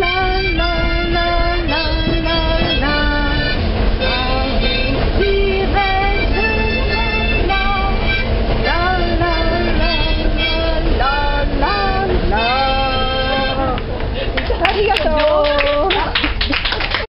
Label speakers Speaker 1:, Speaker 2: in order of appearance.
Speaker 1: love.